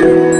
you.